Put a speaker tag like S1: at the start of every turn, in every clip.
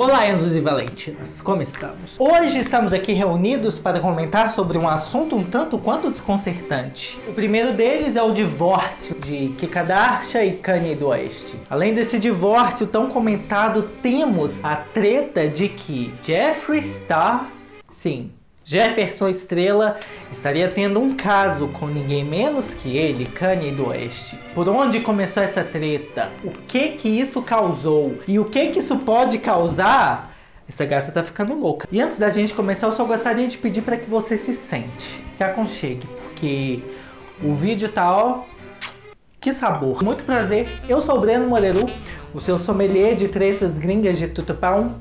S1: Olá, Enzos e Valentinas, como estamos? Hoje estamos aqui reunidos para comentar sobre um assunto um tanto quanto desconcertante. O primeiro deles é o divórcio de Kikadarsha e Kanye do Oeste. Além desse divórcio tão comentado, temos a treta de que Jeffree Star, sim, Jefferson Estrela estaria tendo um caso com ninguém menos que ele, Kanye do Oeste. Por onde começou essa treta? O que que isso causou? E o que que isso pode causar? Essa gata tá ficando louca. E antes da gente começar, eu só gostaria de pedir para que você se sente, se aconchegue, porque o vídeo tá ó, que sabor. Muito prazer, eu sou o Breno Moreru, o seu sommelier de tretas gringas de tutupão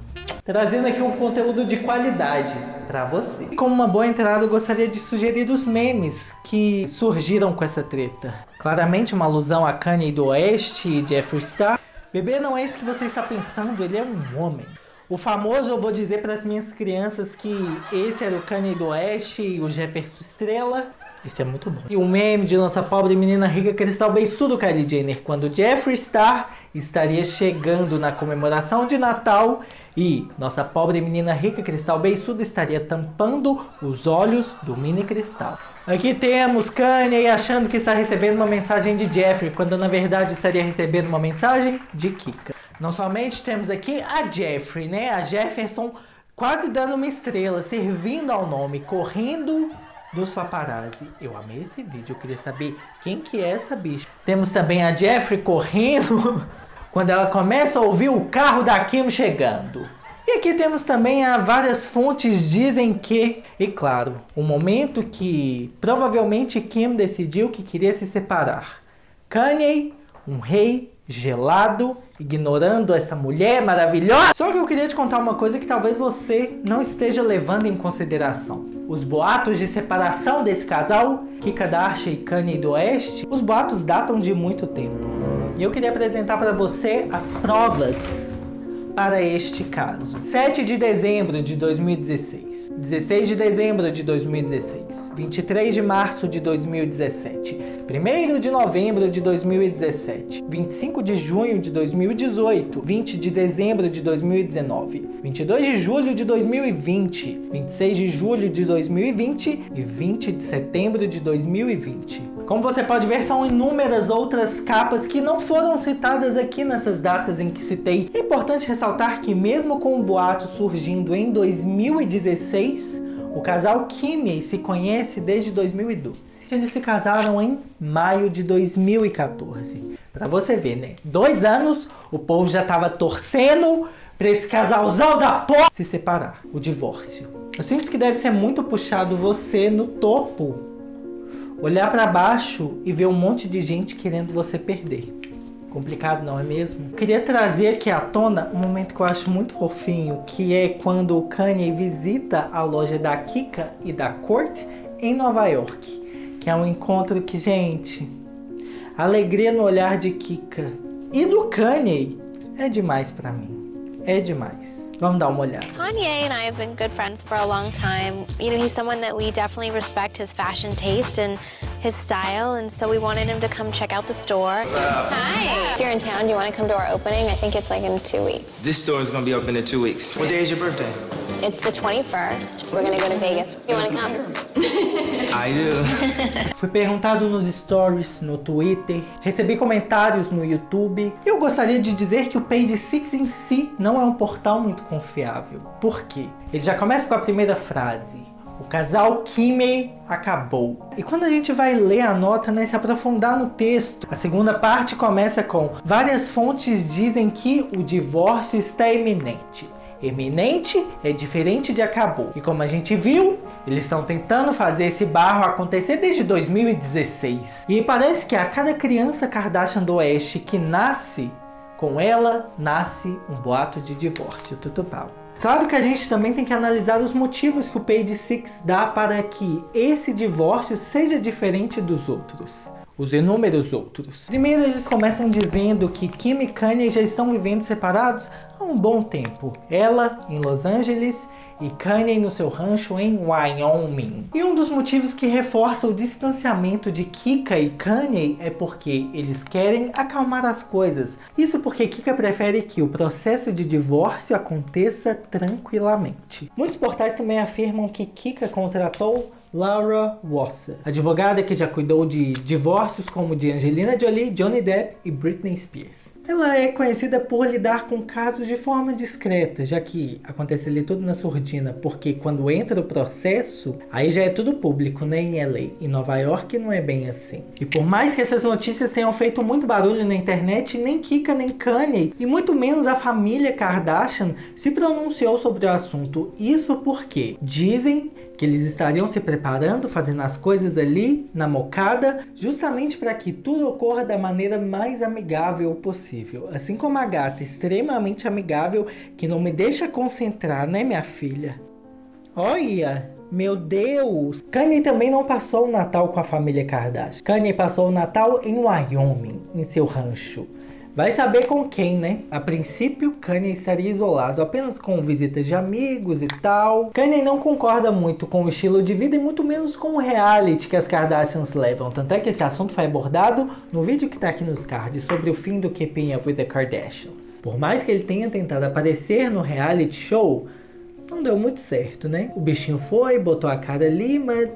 S1: trazendo aqui um conteúdo de qualidade para você. Como uma boa entrada, eu gostaria de sugerir os memes que surgiram com essa treta. Claramente uma alusão a Kanye do Oeste e Jeffree Star. Bebê não é isso que você está pensando, ele é um homem. O famoso, eu vou dizer para as minhas crianças que esse era o Kanye do Oeste e o Jefferson Estrela. Esse é muito bom. E o meme de nossa pobre menina rica cristal beiçudo Kylie Jenner, quando Jeffree Star estaria chegando na comemoração de Natal e nossa pobre menina rica cristal beiçudo estaria tampando os olhos do mini cristal. Aqui temos Kanye achando que está recebendo uma mensagem de Jeffrey, quando na verdade estaria recebendo uma mensagem de Kika. Não somente temos aqui a Jeffrey, né? A Jefferson quase dando uma estrela, servindo ao nome, correndo dos paparazzi. Eu amei esse vídeo, eu queria saber quem que é essa bicha. Temos também a Jeffrey correndo quando ela começa a ouvir o carro da Kim chegando. E aqui temos também a várias fontes dizem que, e claro, o momento que provavelmente Kim decidiu que queria se separar. Kanye, um rei gelado, ignorando essa mulher maravilhosa. Só que eu queria te contar uma coisa que talvez você não esteja levando em consideração. Os boatos de separação desse casal, Kika Darsha e Kanye do Oeste, os boatos datam de muito tempo. E eu queria apresentar para você as provas para este caso. 7 de dezembro de 2016, 16 de dezembro de 2016, 23 de março de 2017, 1 de novembro de 2017, 25 de junho de 2018, 20 de dezembro de 2019, 22 de julho de 2020, 26 de julho de 2020 e 20 de setembro de 2020. Como você pode ver, são inúmeras outras capas que não foram citadas aqui nessas datas em que citei. É importante ressaltar que mesmo com o boato surgindo em 2016, o casal Kimi se conhece desde 2012. Eles se casaram em maio de 2014. Para você ver, né? Dois anos, o povo já tava torcendo para esse casalzão da porra se separar, o divórcio. Eu sinto que deve ser muito puxado você no topo olhar para baixo e ver um monte de gente querendo você perder. Complicado, não é mesmo? Queria trazer aqui à tona um momento que eu acho muito fofinho, que é quando o Kanye visita a loja da Kika e da Kurt em Nova York. Que é um encontro que, gente, alegria no olhar de Kika e do Kanye é demais para mim. É demais. Vamos dar uma olhada.
S2: Kanye and I have been good friends for a long time. You know, he's someone that we definitely respect his fashion taste and his style, and so we wanted him to come check out the store. Hi. If you're in town, do you want to come to our opening? I think it's like in two weeks.
S3: This store is going to be open in two weeks. What day is your birthday?
S2: It's the 21st. We're going to go to Vegas. You want to come?
S3: I do.
S1: Fui perguntado nos stories, no Twitter, recebi comentários no YouTube. Eu gostaria de dizer que o Page Six em si não é um portal muito confiável. Por quê? Ele já começa com a primeira frase. O casal Kimei acabou. E quando a gente vai ler a nota, né, se aprofundar no texto, a segunda parte começa com várias fontes dizem que o divórcio está iminente. Eminente é diferente de acabou. E como a gente viu, eles estão tentando fazer esse barro acontecer desde 2016. E parece que a cada criança Kardashian do Oeste que nasce, com ela nasce um boato de divórcio. Tutupau. Claro que a gente também tem que analisar os motivos que o Page Six dá para que esse divórcio seja diferente dos outros os inúmeros outros. Primeiro, eles começam dizendo que Kim e Kanye já estão vivendo separados há um bom tempo. Ela em Los Angeles, e Kanye no seu rancho em Wyoming. E um dos motivos que reforça o distanciamento de Kika e Kanye é porque eles querem acalmar as coisas. Isso porque Kika prefere que o processo de divórcio aconteça tranquilamente. Muitos portais também afirmam que Kika contratou Laura Wasser, advogada que já cuidou de divórcios como de Angelina Jolie, Johnny Depp e Britney Spears. Ela é conhecida por lidar com casos de forma discreta, já que acontece ali tudo na surdina, porque quando entra o processo, aí já é tudo público, né, em LA. Em Nova York não é bem assim. E por mais que essas notícias tenham feito muito barulho na internet, nem Kika nem Kanye, e muito menos a família Kardashian, se pronunciou sobre o assunto. Isso porque dizem que eles estariam se preparando, fazendo as coisas ali na mocada, justamente para que tudo ocorra da maneira mais amigável possível. Assim como a gata extremamente amigável que não me deixa concentrar, né, minha filha? Olha, meu Deus! Kanye também não passou o Natal com a família Kardashian. Kanye passou o Natal em Wyoming, em seu rancho. Vai saber com quem, né? A princípio, Kanye estaria isolado apenas com visitas de amigos e tal. Kanye não concorda muito com o estilo de vida e muito menos com o reality que as Kardashians levam. Tanto é que esse assunto foi abordado no vídeo que tá aqui nos cards sobre o fim do Keeping Up with the Kardashians. Por mais que ele tenha tentado aparecer no reality show, não deu muito certo, né? O bichinho foi, botou a cara ali, mas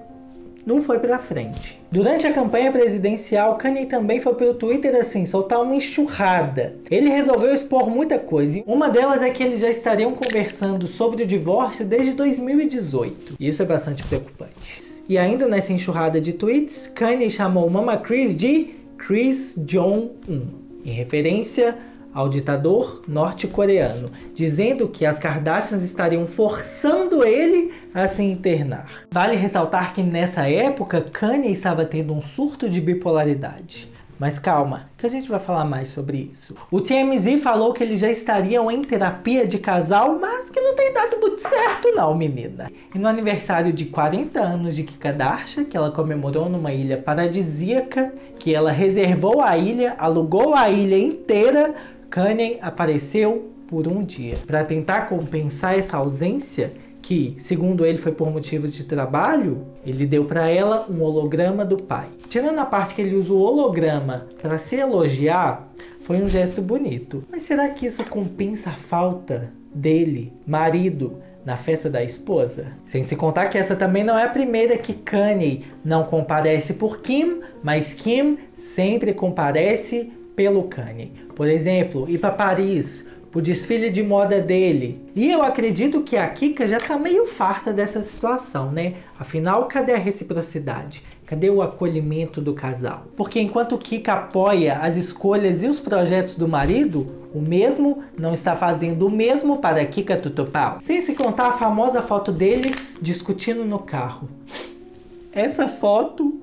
S1: não foi pela frente. Durante a campanha presidencial, Kanye também foi pelo Twitter assim, soltar uma enxurrada. Ele resolveu expor muita coisa. Uma delas é que eles já estariam conversando sobre o divórcio desde 2018. Isso é bastante preocupante. E ainda nessa enxurrada de tweets, Kanye chamou Mama Chris de Chris Jong-un, em referência ao ditador norte-coreano, dizendo que as Kardashians estariam forçando ele a se internar. Vale ressaltar que nessa época Kanye estava tendo um surto de bipolaridade. Mas calma, que a gente vai falar mais sobre isso. O TMZ falou que eles já estariam em terapia de casal, mas que não tem dado muito certo não, menina. E no aniversário de 40 anos de Kika Darsha, que ela comemorou numa ilha paradisíaca, que ela reservou a ilha, alugou a ilha inteira Kanye apareceu por um dia. Para tentar compensar essa ausência, que, segundo ele, foi por motivos de trabalho, ele deu para ela um holograma do pai. Tirando a parte que ele usa o holograma para se elogiar, foi um gesto bonito. Mas será que isso compensa a falta dele, marido, na festa da esposa? Sem se contar que essa também não é a primeira que Kanye não comparece por Kim, mas Kim sempre comparece pelo Kanye. Por exemplo, ir para Paris, o desfile de moda dele. E eu acredito que a Kika já tá meio farta dessa situação, né? Afinal, cadê a reciprocidade? Cadê o acolhimento do casal? Porque enquanto Kika apoia as escolhas e os projetos do marido, o mesmo não está fazendo o mesmo para Kika Tutupau. Sem se contar a famosa foto deles discutindo no carro. Essa foto,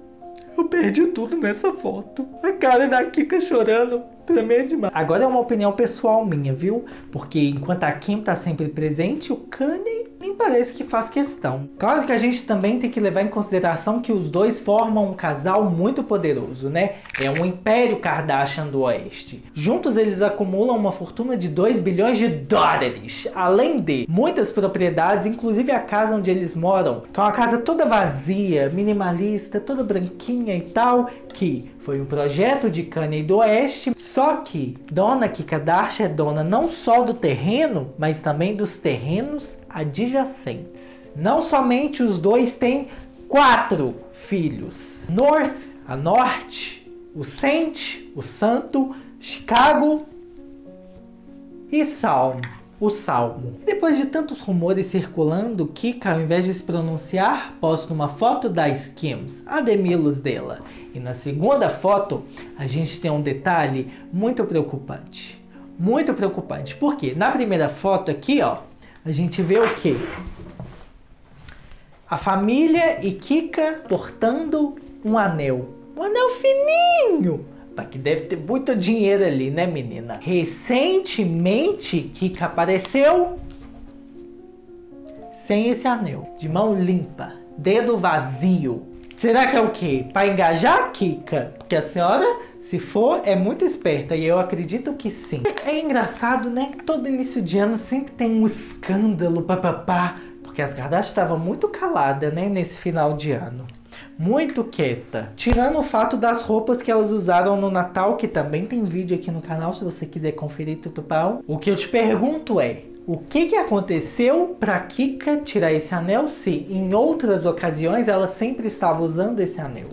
S1: eu perdi tudo nessa foto. A cara da Kika chorando Tremendo demais. Agora é uma opinião pessoal minha, viu? Porque enquanto a Kim tá sempre presente, o Kanye nem parece que faz questão. Claro que a gente também tem que levar em consideração que os dois formam um casal muito poderoso, né? É um império Kardashian do Oeste. Juntos eles acumulam uma fortuna de 2 bilhões de dólares, além de muitas propriedades, inclusive a casa onde eles moram, que é uma casa toda vazia, minimalista, toda branquinha e tal, que foi um projeto de Kanye do Oeste, só que Dona Kikadashi é dona não só do terreno, mas também dos terrenos adjacentes. Não somente os dois têm quatro filhos: North, a Norte, o Saint, o Santo, Chicago e Salmo o salmo. E depois de tantos rumores circulando, Kika, ao invés de se pronunciar, posta uma foto da Skims, a Demilos dela. E na segunda foto, a gente tem um detalhe muito preocupante. Muito preocupante. Porque na primeira foto aqui, ó, a gente vê o quê? A família e Kika portando um anel. Um anel fininho que deve ter muito dinheiro ali, né, menina? Recentemente, Kika apareceu sem esse anel, de mão limpa, dedo vazio. Será que é o quê? Para engajar, Kika? Porque a senhora, se for, é muito esperta e eu acredito que sim. É engraçado, né? Todo início de ano sempre tem um escândalo, papapá. Porque as Kardashian estavam muito calada, né, nesse final de ano. Muito quieta. Tirando o fato das roupas que elas usaram no Natal, que também tem vídeo aqui no canal se você quiser conferir tudo pau. O que eu te pergunto é, o que, que aconteceu para Kika tirar esse anel se em outras ocasiões ela sempre estava usando esse anel?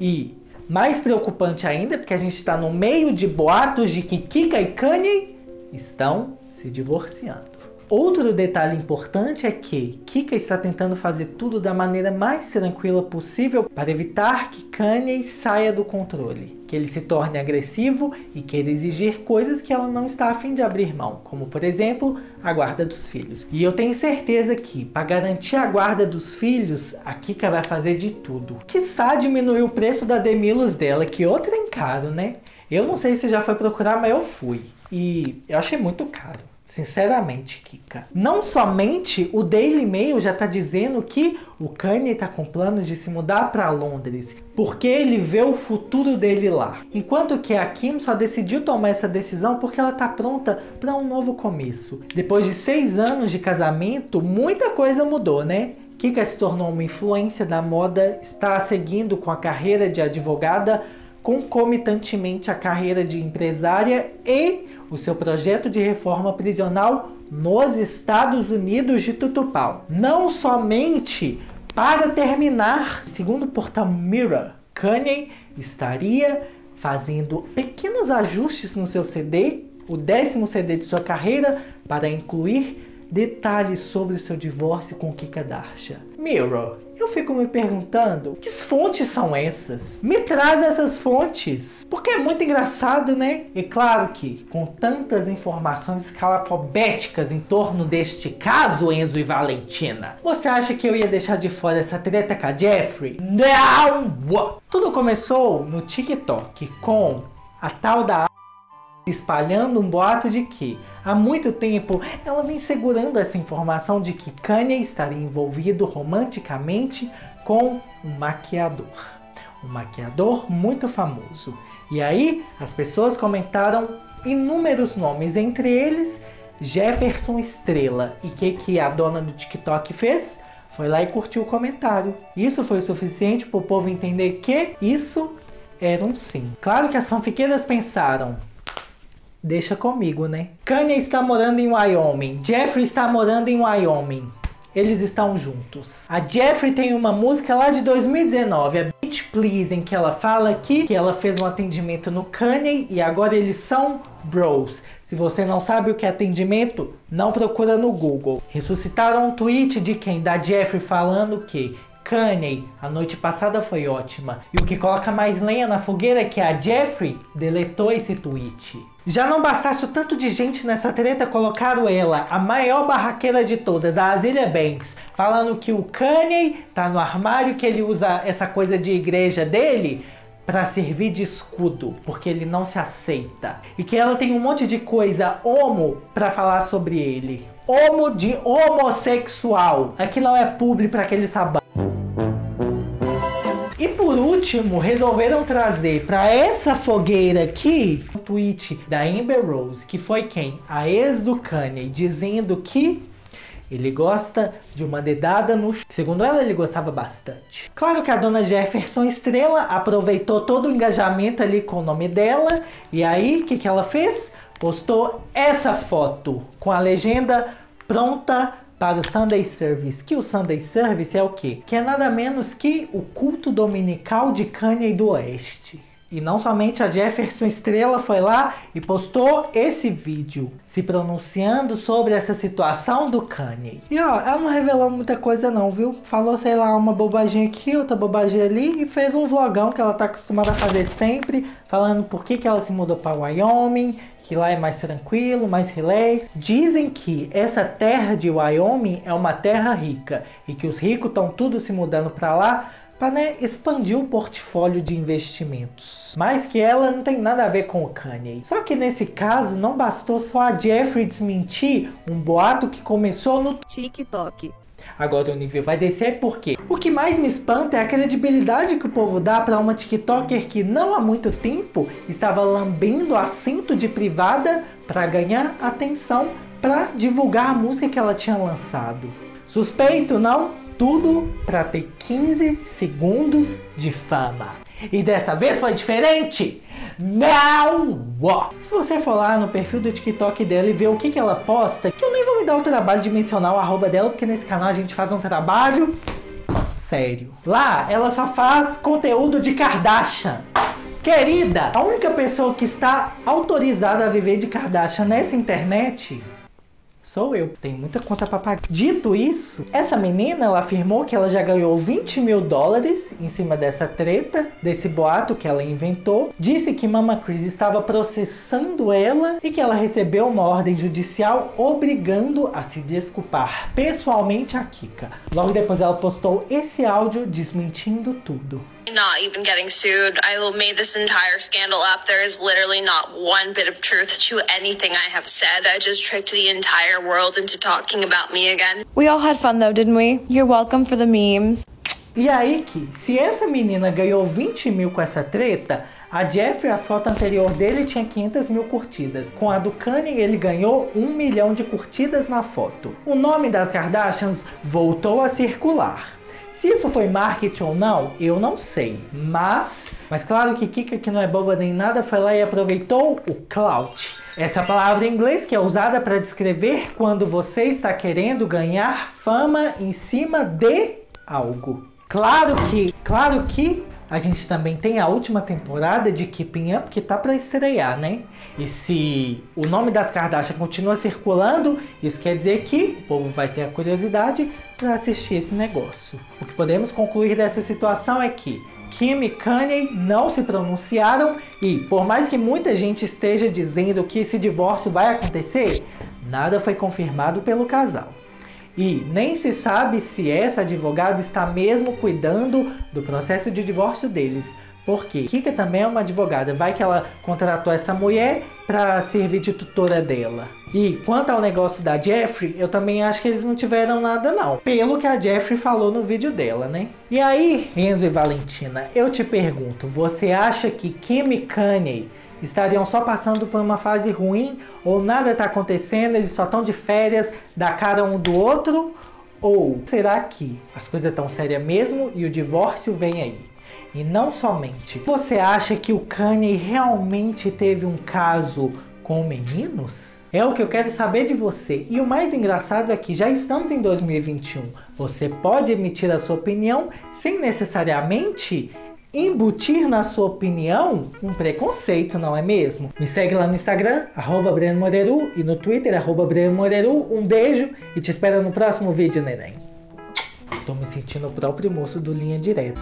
S1: E mais preocupante ainda, porque a gente está no meio de boatos de que Kika e Kanye estão se divorciando. Outro detalhe importante é que Kika está tentando fazer tudo da maneira mais tranquila possível para evitar que Kanye saia do controle, que ele se torne agressivo e queira exigir coisas que ela não está afim de abrir mão, como por exemplo a guarda dos filhos. E eu tenho certeza que para garantir a guarda dos filhos, a Kika vai fazer de tudo. Quiçá diminuir o preço da Demilos dela, que outra é caro, né? Eu não sei se já foi procurar, mas eu fui. E eu achei muito caro. Sinceramente, Kika. Não somente o Daily Mail já está dizendo que o Kanye está com planos de se mudar para Londres, porque ele vê o futuro dele lá. Enquanto que a Kim só decidiu tomar essa decisão porque ela está pronta para um novo começo. Depois de seis anos de casamento, muita coisa mudou, né? Kika se tornou uma influência da moda, está seguindo com a carreira de advogada, concomitantemente a carreira de empresária e o seu projeto de reforma prisional nos Estados Unidos de Tutupau. Não somente para terminar, segundo o portal Mirror, Kanye estaria fazendo pequenos ajustes no seu CD, o décimo CD de sua carreira, para incluir detalhes sobre o seu divórcio com Kika Darsha. Mirror, eu fico me perguntando, que fontes são essas? Me traz essas fontes. Porque é muito engraçado, né? E claro que, com tantas informações escalafobéticas em torno deste caso, Enzo e Valentina, você acha que eu ia deixar de fora essa treta com a Jeffrey? Não! Tudo começou no TikTok com a tal da espalhando um boato de que há muito tempo ela vem segurando essa informação de que Kanye estaria envolvido romanticamente com um maquiador. Um maquiador muito famoso. E aí as pessoas comentaram inúmeros nomes, entre eles Jefferson Estrela. E o que, que a dona do TikTok fez? Foi lá e curtiu o comentário. Isso foi o suficiente para o povo entender que isso era um sim. Claro que as fanfiqueiras pensaram, Deixa comigo, né? Kanye está morando em Wyoming. Jeffrey está morando em Wyoming. Eles estão juntos. A Jeffrey tem uma música lá de 2019, a Beach Please, em que ela fala aqui que ela fez um atendimento no Kanye e agora eles são bros. Se você não sabe o que é atendimento, não procura no Google. Ressuscitaram um tweet de quem? Da Jeffrey falando que Kanye, a noite passada foi ótima. E o que coloca mais lenha na fogueira é que a Jeffrey deletou esse tweet. Já não bastasse o tanto de gente nessa treta, colocaram ela, a maior barraqueira de todas, a Azealia Banks, falando que o Kanye tá no armário, que ele usa essa coisa de igreja dele para servir de escudo, porque ele não se aceita. E que ela tem um monte de coisa homo para falar sobre ele. Homo de homossexual. Aqui não é publi para aquele sabão. E por último, resolveram trazer para essa fogueira aqui um tweet da Amber Rose, que foi quem? A ex do Kanye, dizendo que ele gosta de uma dedada no Segundo ela, ele gostava bastante. Claro que a dona Jefferson Estrela aproveitou todo o engajamento ali com o nome dela. E aí, o que, que ela fez? Postou essa foto com a legenda pronta para o Sunday Service, que o Sunday Service é o quê? Que é nada menos que o culto dominical de Kanye do Oeste. E não somente a Jefferson Estrela foi lá e postou esse vídeo se pronunciando sobre essa situação do Kanye. E ó, ela não revelou muita coisa não, viu? Falou, sei lá, uma bobagem aqui, outra bobagem ali e fez um vlogão que ela tá acostumada a fazer sempre, falando por que, que ela se mudou para Wyoming, que lá é mais tranquilo, mais relax. Dizem que essa terra de Wyoming é uma terra rica e que os ricos estão tudo se mudando para lá para né, expandir o portfólio de investimentos. Mas que ela não tem nada a ver com o Kanye. Só que nesse caso não bastou só a Jeffrey desmentir um boato que começou no
S4: TikTok.
S1: Agora o nível vai descer porque o que mais me espanta é a credibilidade que o povo dá para uma TikToker que não há muito tempo estava lambendo assento de privada para ganhar atenção para divulgar a música que ela tinha lançado. Suspeito, não? Tudo para ter 15 segundos de fama. E dessa vez foi diferente? Não! Se você for lá no perfil do TikTok dela e ver o que, que ela posta, que eu nem vou me dar o trabalho de mencionar o arroba dela, porque nesse canal a gente faz um trabalho sério. Lá, ela só faz conteúdo de Kardashian. Querida, a única pessoa que está autorizada a viver de Kardashian nessa internet Sou eu. Tenho muita conta pra pagar. Dito isso, essa menina, ela afirmou que ela já ganhou 20 mil dólares em cima dessa treta, desse boato que ela inventou. Disse que Mama Chris estava processando ela e que ela recebeu uma ordem judicial obrigando a se desculpar pessoalmente a Kika. Logo depois ela postou esse áudio desmentindo tudo.
S4: Not even getting sued. I made this entire scandal up. There is literally not one bit of truth to anything I have said. I just tricked the entire world into talking about me again.
S5: We all had fun though, didn't we? You're welcome for the memes.
S1: E aí que, se essa menina ganhou 20 mil com essa treta, a Jeffrey, as fotos anterior dele tinha 500 mil curtidas. Com a do Kanye, ele ganhou 1 milhão de curtidas na foto. O nome das Kardashians voltou a circular. Se isso foi marketing ou não, eu não sei. Mas, mas claro que Kika, que não é boba nem nada, foi lá e aproveitou o clout. Essa palavra em inglês que é usada para descrever quando você está querendo ganhar fama em cima de algo. Claro que, claro que a gente também tem a última temporada de Keeping Up que tá para estrear, né? E se o nome das Kardashian continua circulando, isso quer dizer que o povo vai ter a curiosidade para assistir esse negócio. O que podemos concluir dessa situação é que Kim e Kanye não se pronunciaram e, por mais que muita gente esteja dizendo que esse divórcio vai acontecer, nada foi confirmado pelo casal. E nem se sabe se essa advogada está mesmo cuidando do processo de divórcio deles. Porque Kika também é uma advogada. Vai que ela contratou essa mulher para servir de tutora dela. E quanto ao negócio da Jeffrey, eu também acho que eles não tiveram nada não. Pelo que a Jeffrey falou no vídeo dela, né? E aí, Enzo e Valentina, eu te pergunto, você acha que Kim e Kanye estariam só passando por uma fase ruim ou nada está acontecendo, eles só estão de férias da cara um do outro? Ou será que as coisas estão sérias mesmo e o divórcio vem aí? E não somente. Você acha que o Kanye realmente teve um caso com meninos? É o que eu quero saber de você. E o mais engraçado é que já estamos em 2021. Você pode emitir a sua opinião sem necessariamente embutir na sua opinião um preconceito, não é mesmo? Me segue lá no Instagram, arroba Breno e no Twitter, arroba Breno. Um beijo e te espero no próximo vídeo, neném. Tô me sentindo o próprio moço do Linha Direta.